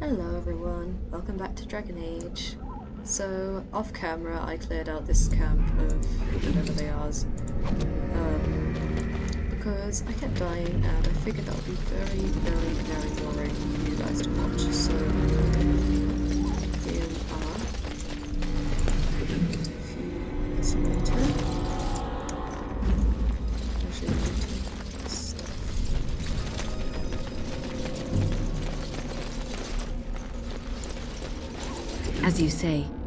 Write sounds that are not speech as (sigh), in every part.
Hello everyone, welcome back to Dragon Age. So, off camera I cleared out this camp of whatever they are, um, because I kept dying and I figured that would be very, very, very boring for you guys to watch, so say.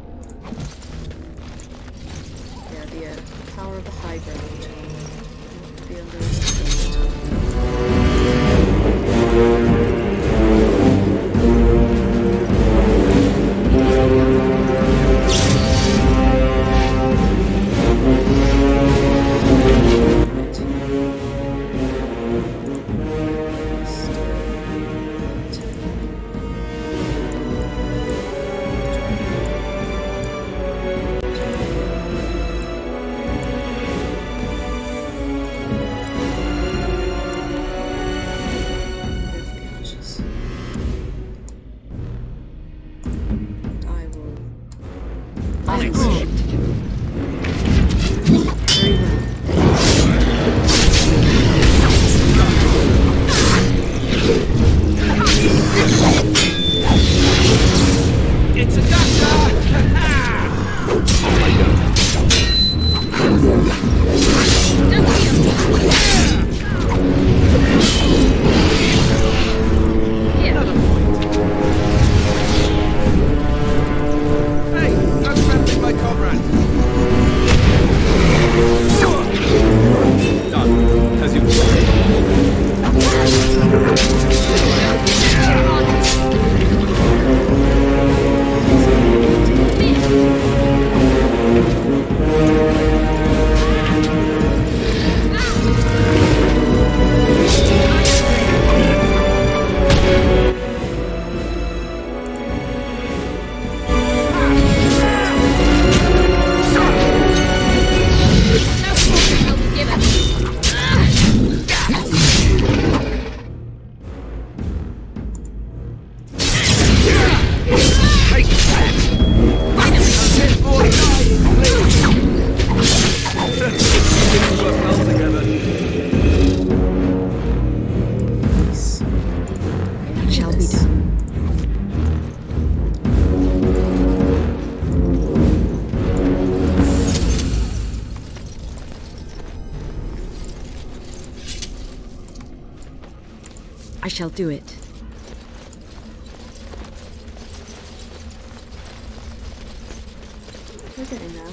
We're getting there.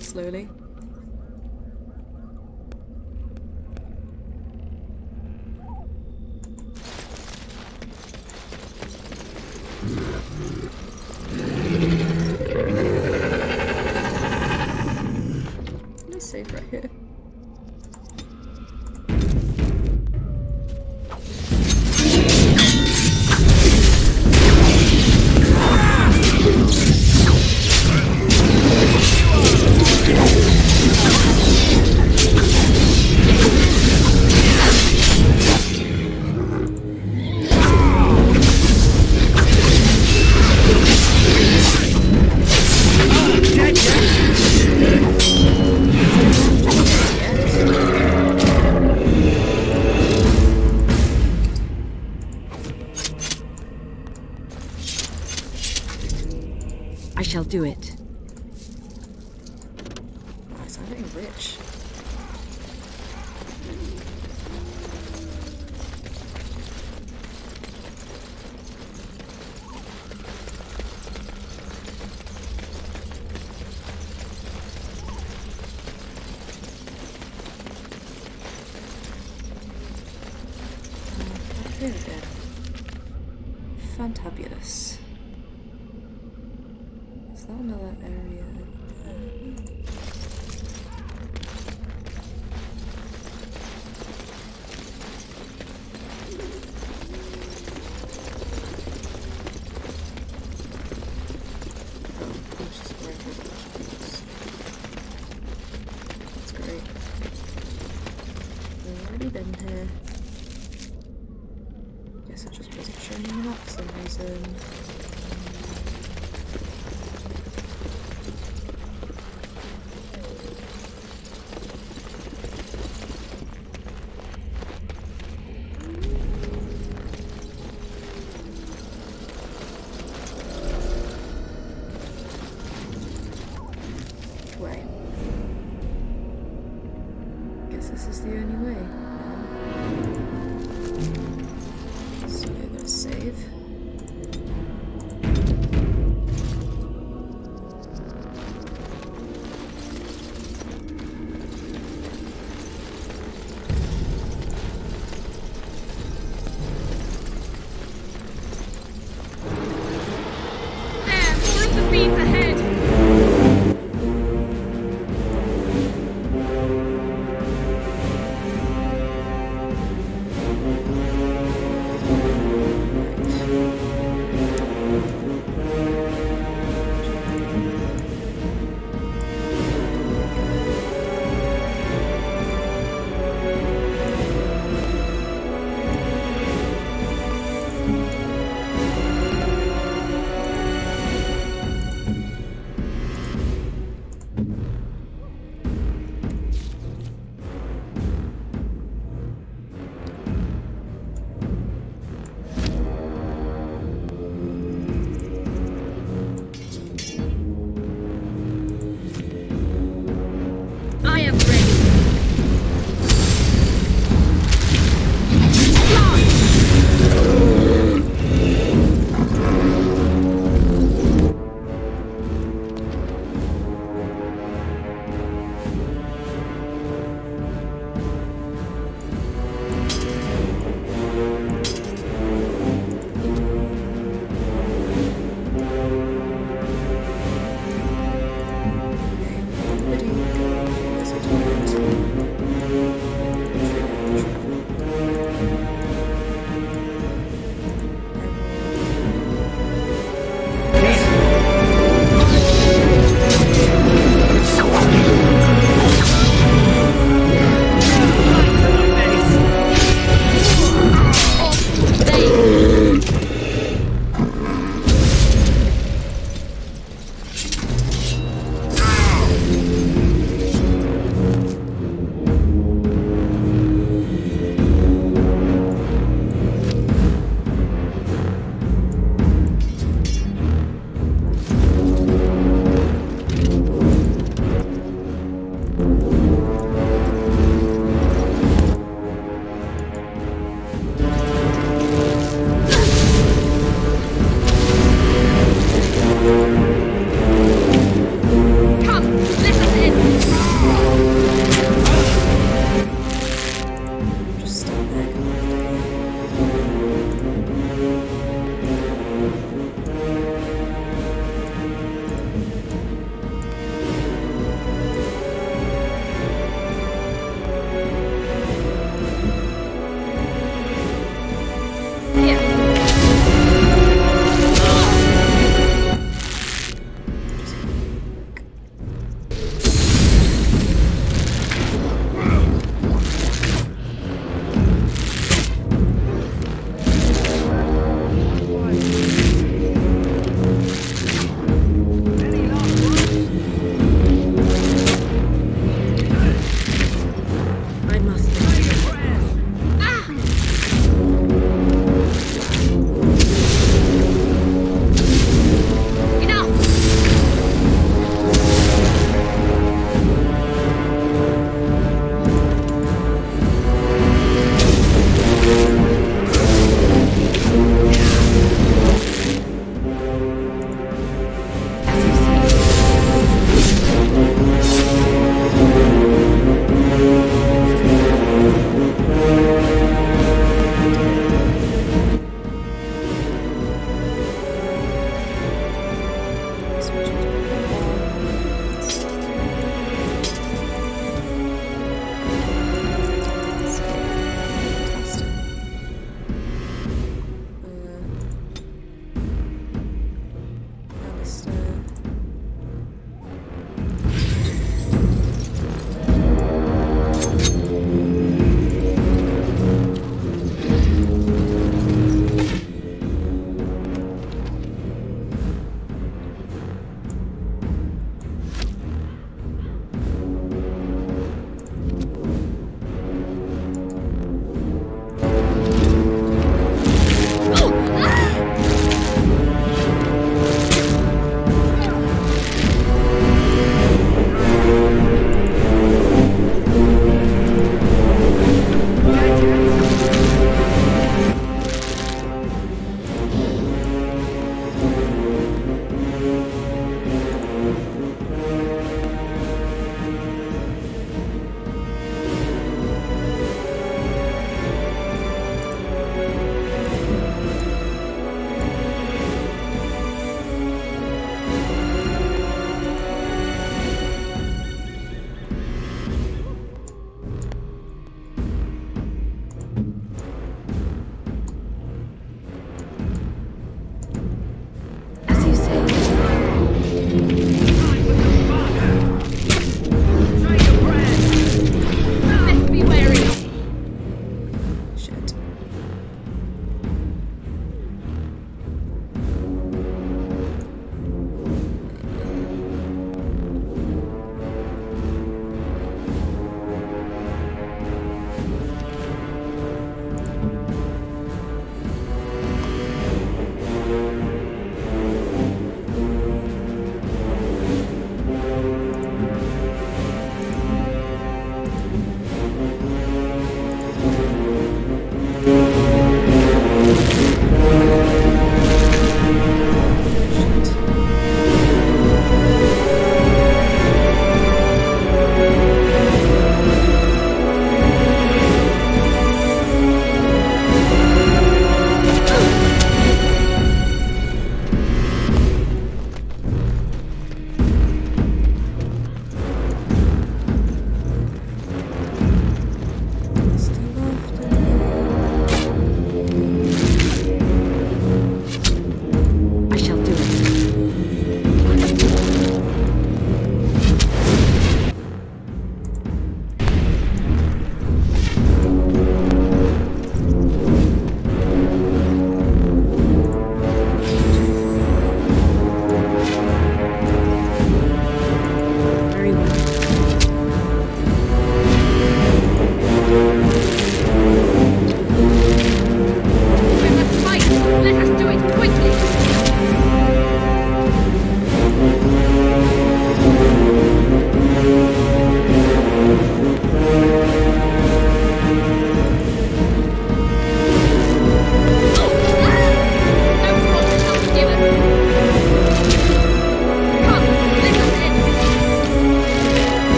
Slowly. fantabulous. Is that another area?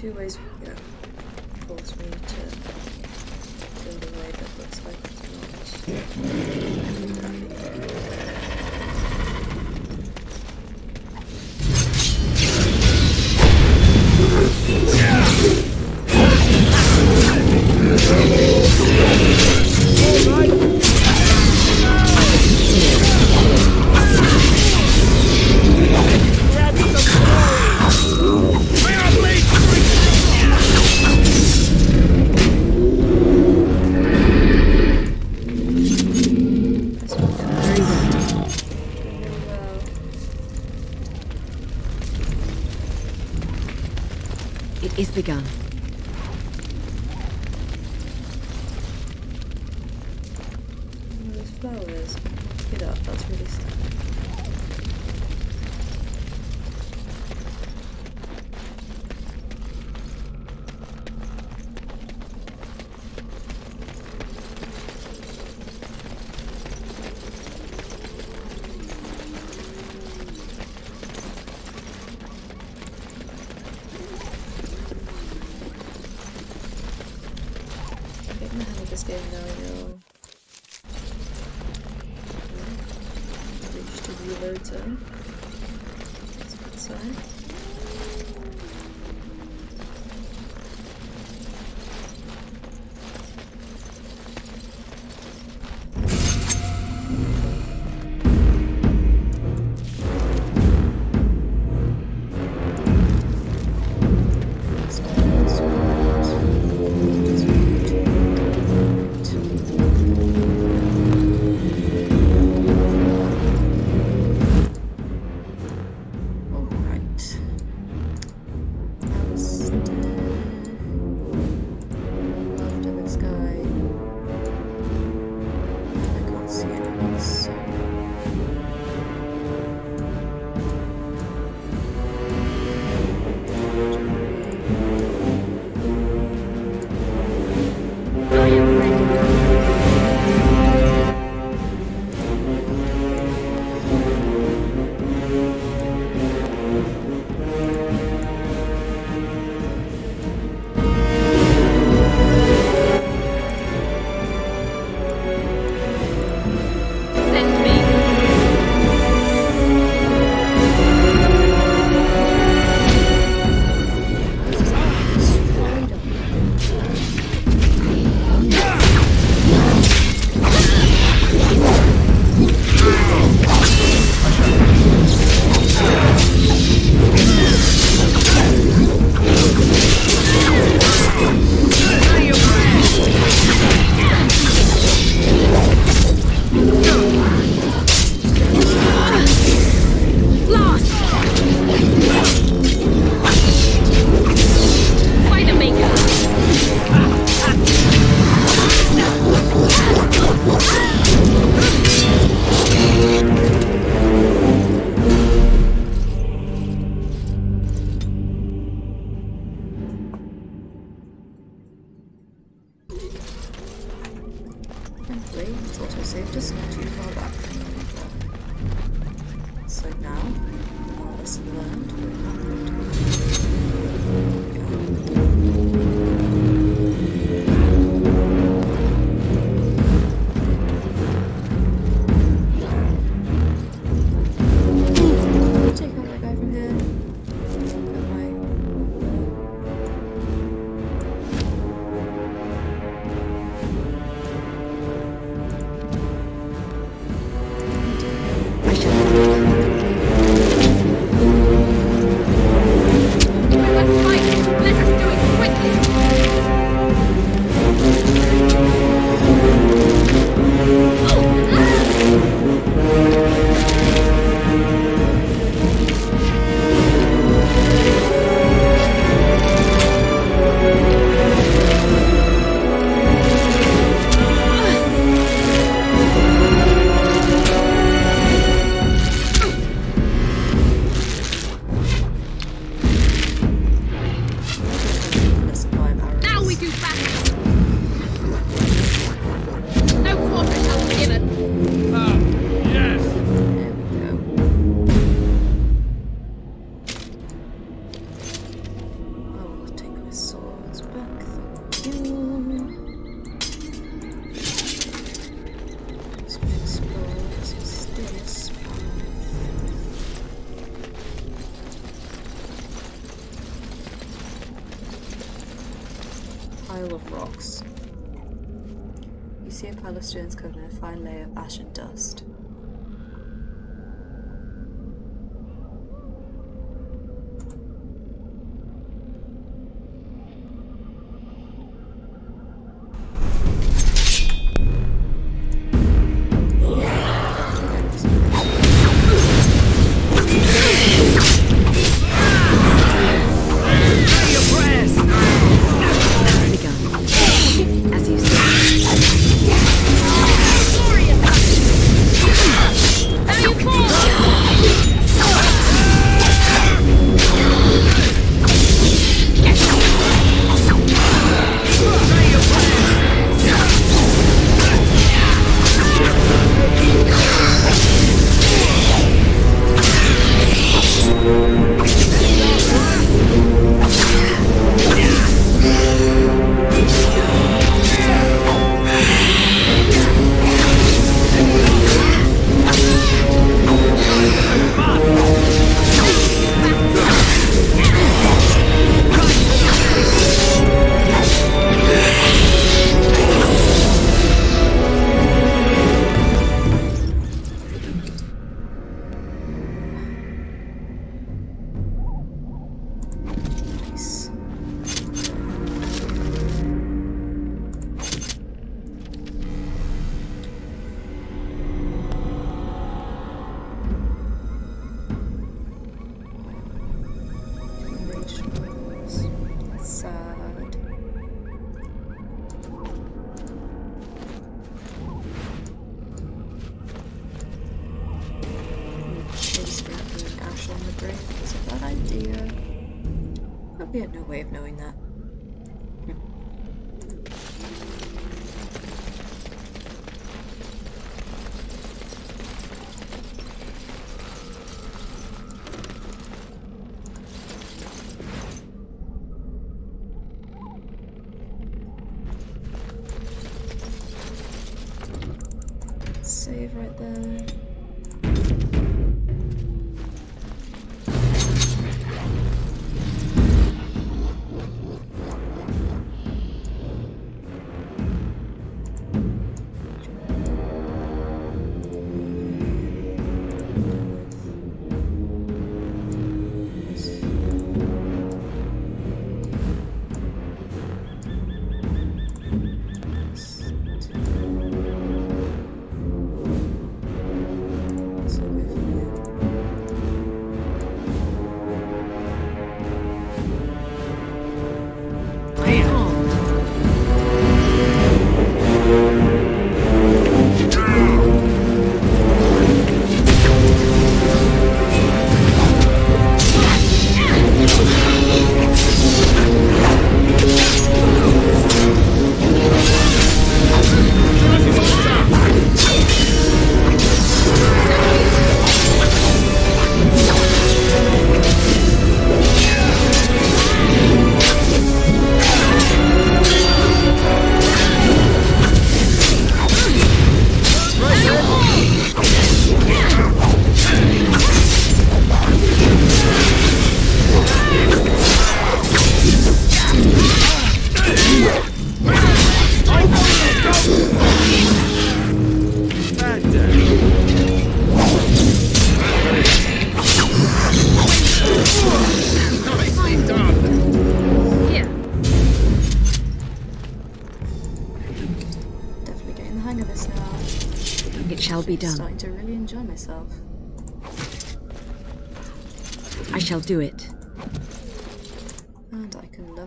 two ways we can go. Pulls me to the way that looks like it's not. this game now, I know. To reload alert. That's a good sign.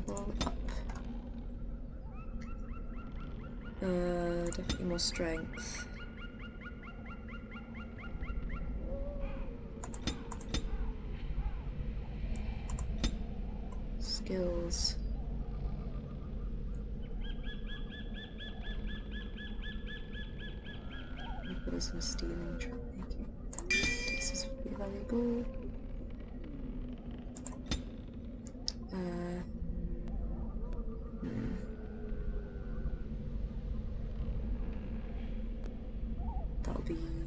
level up. Uh, definitely more strength. Skills. I've some stealing trap making. This is pretty valuable. Uh, That'll be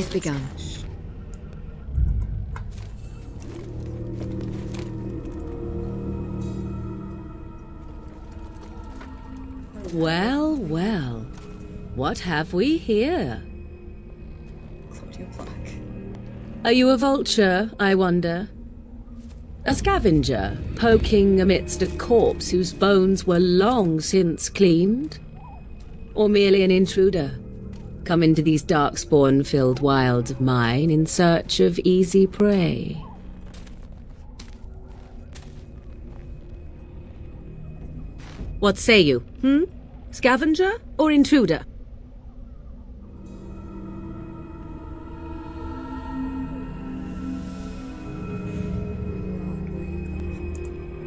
is begun. Well, well. What have we here? Are you a vulture, I wonder? A scavenger, poking amidst a corpse whose bones were long since cleaned? Or merely an intruder, come into these darkspawn filled wilds of mine in search of easy prey? What say you, hmm? Scavenger or intruder?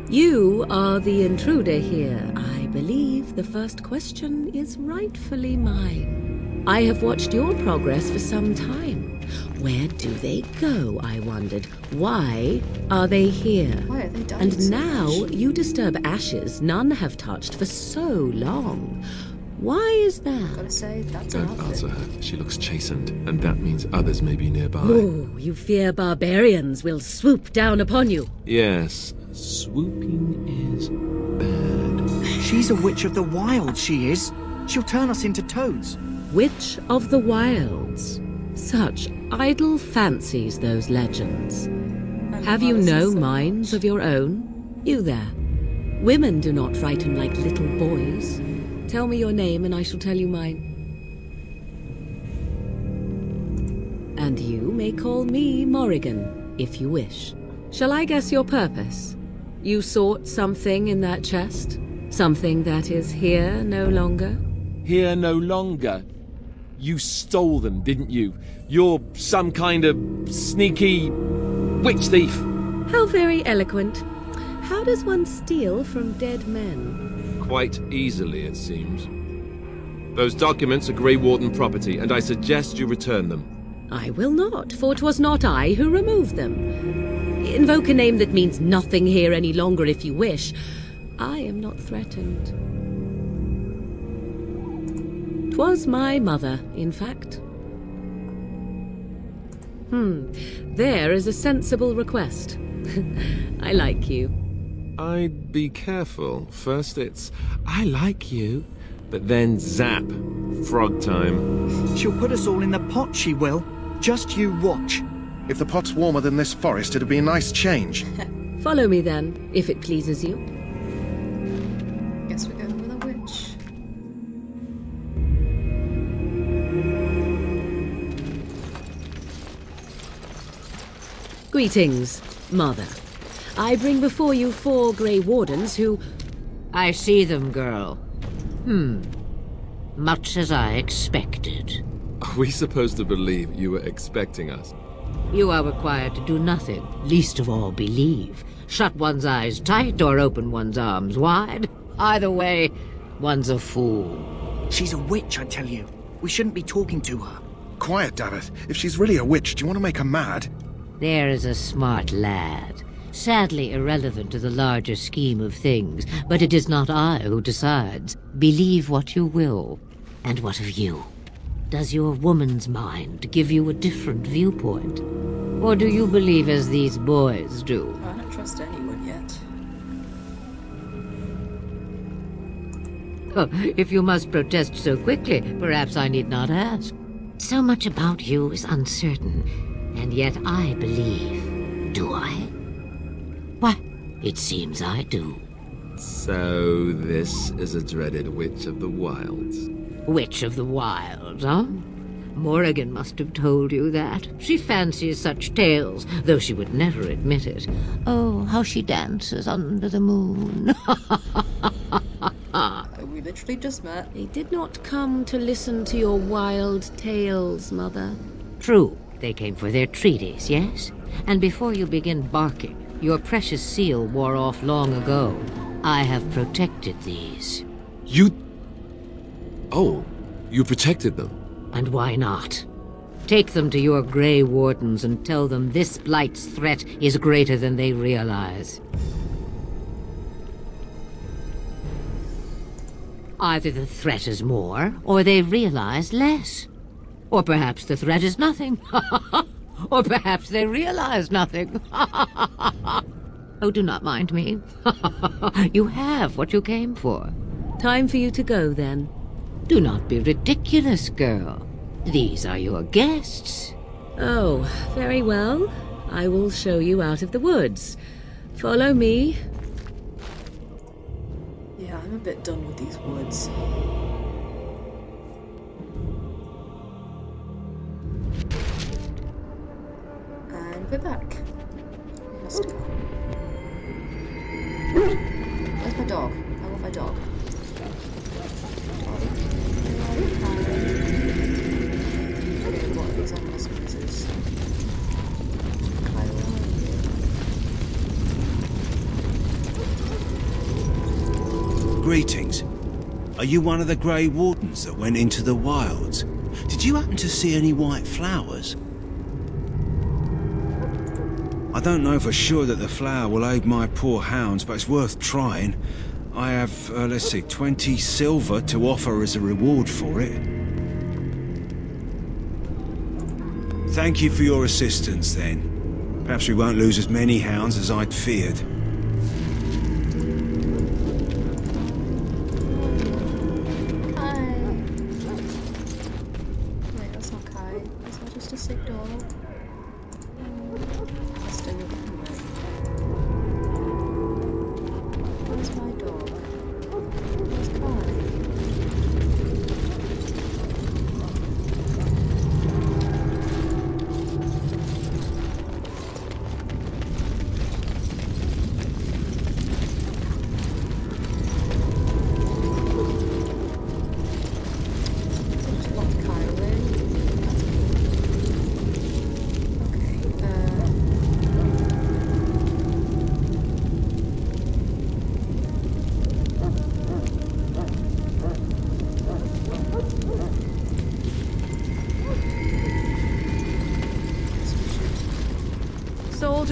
You are the intruder here. I believe the first question is rightfully mine. I have watched your progress for some time. Where do they go, I wondered? Why are they here? Why are they dying And so now much? you disturb ashes none have touched for so long. Why is that? Gotta say, that's Don't outfit. answer her. She looks chastened, and that means others may be nearby. Oh, you fear barbarians will swoop down upon you. Yes, swooping is bad. She's a witch of the wild, she is. She'll turn us into toads. Witch of the Wilds. Such idle fancies, those legends. Have you no minds of your own? You there. Women do not frighten like little boys. Tell me your name and I shall tell you mine. And you may call me Morrigan, if you wish. Shall I guess your purpose? You sought something in that chest? Something that is here no longer? Here no longer. You stole them, didn't you? You're some kind of sneaky witch thief. How very eloquent. How does one steal from dead men? Quite easily, it seems. Those documents are Grey Warden property, and I suggest you return them. I will not, for 'twas not I who removed them. Invoke a name that means nothing here any longer if you wish. I am not threatened. 'Twas my mother, in fact. Hmm, there is a sensible request. (laughs) I like you. I'd be careful. First it's, I like you, but then zap. Frog time. She'll put us all in the pot, she will. Just you watch. If the pot's warmer than this forest, it'd be a nice change. (laughs) Follow me then, if it pleases you. Greetings, Mother. I bring before you four Grey Wardens who. I see them, girl. Hmm. Much as I expected. Are we supposed to believe you were expecting us? You are required to do nothing, least of all believe. Shut one's eyes tight or open one's arms wide. Either way, one's a fool. She's a witch, I tell you. We shouldn't be talking to her. Quiet, Daveth. If she's really a witch, do you want to make her mad? There is a smart lad. Sadly irrelevant to the larger scheme of things, but it is not I who decides. Believe what you will. And what of you? Does your woman's mind give you a different viewpoint? Or do you believe as these boys do? I don't trust anyone yet. Oh, if you must protest so quickly, perhaps I need not ask. So much about you is uncertain, and yet I believe. Do I? Why, it seems I do. So, this is a dreaded witch of the wilds. Witch of the Wilds, huh? Morrigan must have told you that. She fancies such tales, though she would never admit it. Oh, how she dances under the moon. Uh, (laughs) we literally just met. They did not come to listen to your wild tales, Mother. True, they came for their treaties, yes? And before you begin barking, your precious seal wore off long ago. I have protected these. You. Oh, you protected them. And why not? Take them to your Grey Wardens and tell them this Blight's threat is greater than they realize. Either the threat is more, or they realize less. Or perhaps the threat is nothing. (laughs) or perhaps they realize nothing. (laughs) oh, do not mind me. (laughs) you have what you came for. Time for you to go, then. Do not be ridiculous, girl. These are your guests. Oh, very well. I will show you out of the woods. Follow me. Yeah, I'm a bit done with these woods. And we're back. Where's my dog? I want my dog. Dog. Okay, what are these animals noises? Kylo. Greetings. Are you one of the Grey Wardens that went into the wilds? Did you happen to see any white flowers? I don't know for sure that the flower will aid my poor hounds, but it's worth trying. I have, uh, let's see, 20 silver to offer as a reward for it. Thank you for your assistance, then. Perhaps we won't lose as many hounds as I'd feared.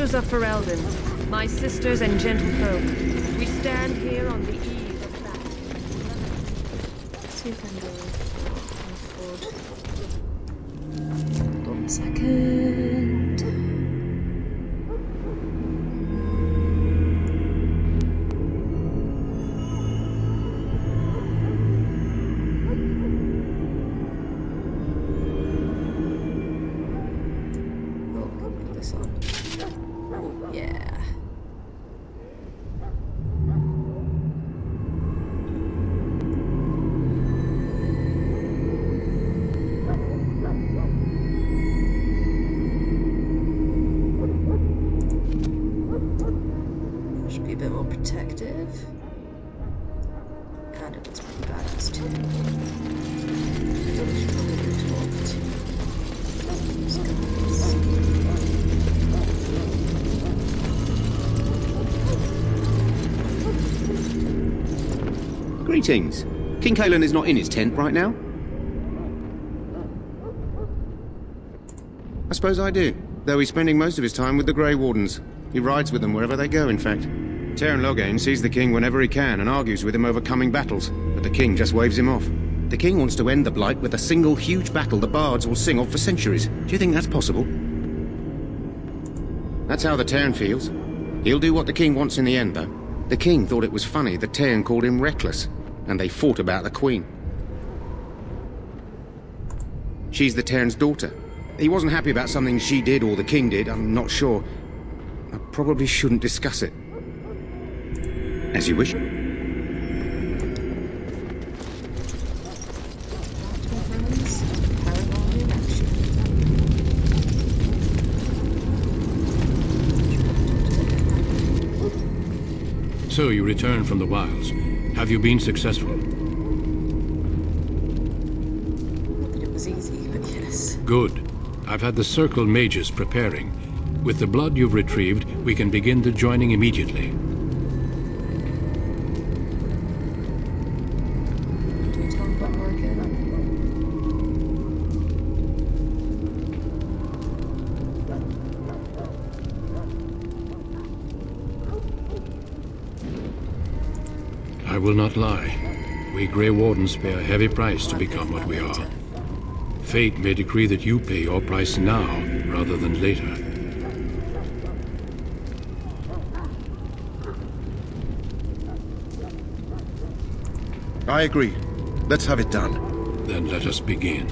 Soldiers of Ferelden, my sisters and gentlefolk, Greetings. King Cailan is not in his tent right now? I suppose I do, though he's spending most of his time with the Grey Wardens. He rides with them wherever they go, in fact. Teyrn Loghain sees the king whenever he can and argues with him over coming battles, but the king just waves him off. The king wants to end the Blight with a single huge battle the bards will sing of for centuries. Do you think that's possible? That's how the Teyrn feels. He'll do what the king wants in the end, though. The king thought it was funny that Teyrn called him reckless, and they fought about the queen. She's the Teyrn's daughter. He wasn't happy about something she did or the king did, I'm not sure. I probably shouldn't discuss it. As you wish. So you returned from the wilds. Have you been successful? It was easy, but yes. Good. I've had the Circle mages preparing. With the blood you've retrieved, we can begin the joining immediately. Will not lie. We Grey Wardens pay a heavy price to become what we are. Fate may decree that you pay your price now rather than later. I agree. Let's have it done. Then let us begin.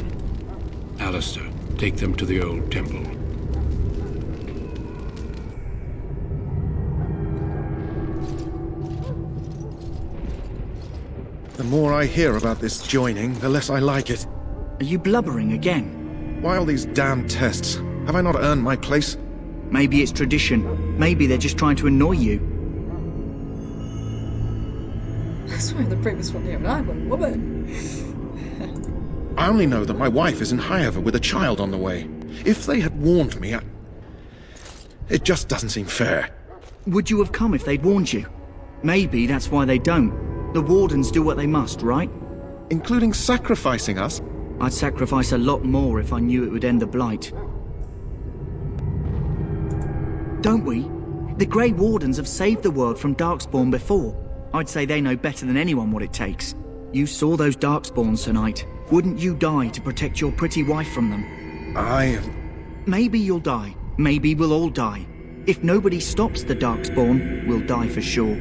Alistair, take them to the old temple. The more I hear about this joining, the less I like it. Are you blubbering again? Why all these damn tests? Have I not earned my place? Maybe it's tradition. Maybe they're just trying to annoy you. I swear the previous one here, I'm a woman. I only know that my wife is in Highever with a child on the way. If they had warned me, I... It just doesn't seem fair. Would you have come if they'd warned you? Maybe that's why they don't. The Wardens do what they must, right? Including sacrificing us? I'd sacrifice a lot more if I knew it would end the Blight. Don't we? The Grey Wardens have saved the world from Darkspawn before. I'd say they know better than anyone what it takes. You saw those Darkspawns tonight. Wouldn't you die to protect your pretty wife from them? I... Maybe you'll die. Maybe we'll all die. If nobody stops the Darkspawn, we'll die for sure.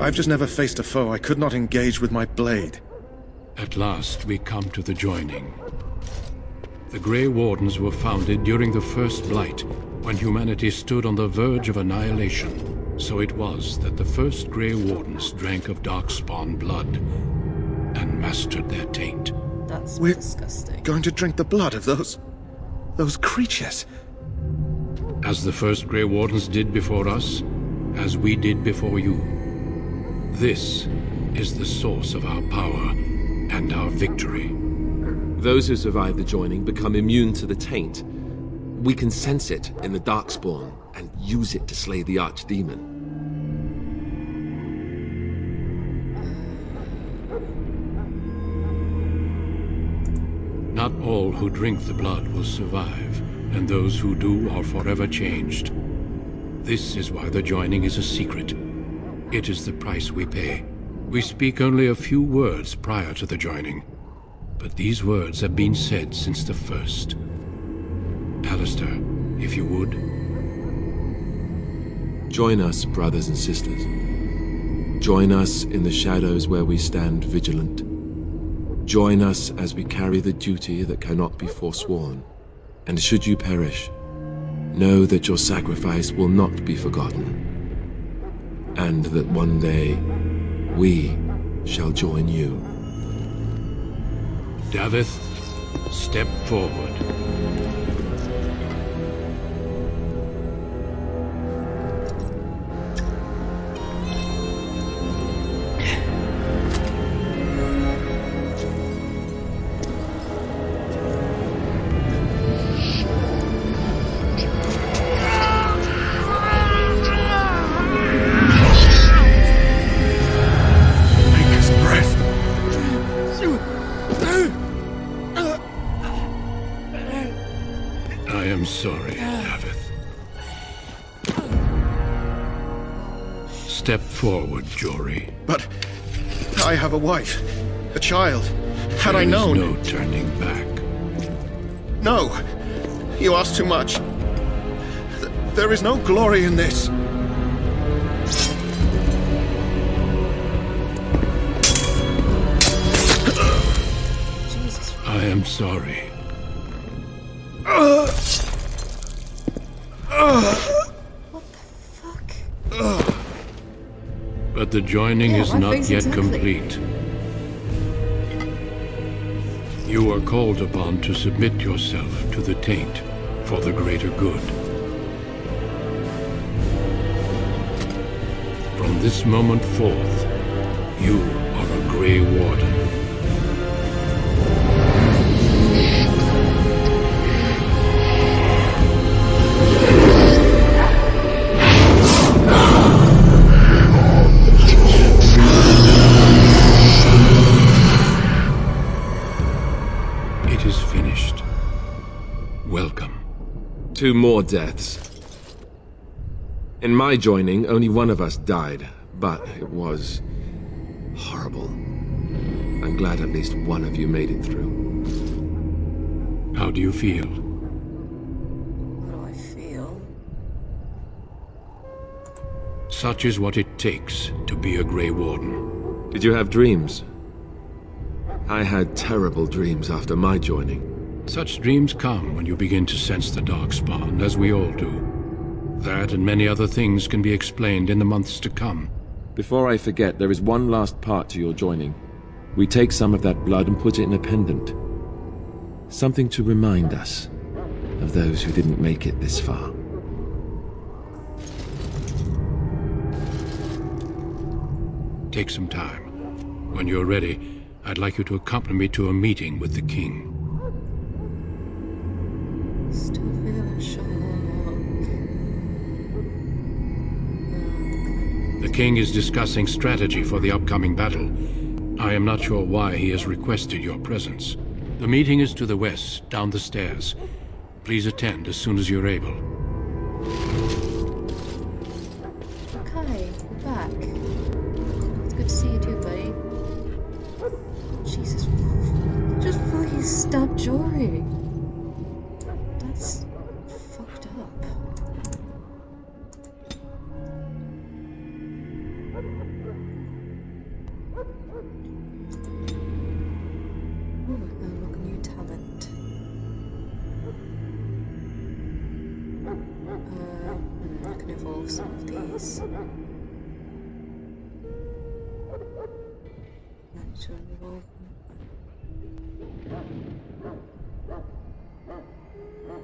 I've just never faced a foe I could not engage with my blade. At last, we come to the joining. The Grey Wardens were founded during the First Blight, when humanity stood on the verge of annihilation. So it was that the first Grey Wardens drank of Darkspawn blood and mastered their taint. That's We're disgusting. Going to drink the blood of those... those creatures. As the first Grey Wardens did before us, as we did before you. This is the source of our power and our victory. Those who survive the joining become immune to the taint. We can sense it in the Darkspawn and use it to slay the Archdemon. Not all who drink the blood will survive, and those who do are forever changed. This is why the joining is a secret. It is the price we pay. We speak only a few words prior to the joining, but these words have been said since the first. Alistair, if you would. Join us, brothers and sisters. Join us in the shadows where we stand vigilant. Join us as we carry the duty that cannot be forsworn. And should you perish, know that your sacrifice will not be forgotten and that one day we shall join you. Daveth, step forward. Child. Had there I known... no turning back. No! You ask too much. Th there is no glory in this. I am sorry. Uh, uh. But the joining Yeah, is not yet exactly. complete. Are called upon to submit yourself to the taint for the greater good. From this moment forth, you are a Grey Warden. Two more deaths. In my joining, only one of us died, but it was horrible. I'm glad at least one of you made it through. How do you feel? How do I feel? Such is what it takes to be a Grey Warden. Did you have dreams? I had terrible dreams after my joining. Such dreams come when you begin to sense the Darkspawn, as we all do. That and many other things can be explained in the months to come. Before I forget, there is one last part to your joining. We take some of that blood and put it in a pendant. Something to remind us of those who didn't make it this far. Take some time. When you're ready, I'd like you to accompany me to a meeting with the king. Still feeling. The king is discussing strategy for the upcoming battle. I am not sure why he has requested your presence. The meeting is to the west, down the stairs. Please attend as soon as you're able. Okay, we're back. It's good to see you too, buddy. Jesus, just fully stabbed Jory. Mm-hmm.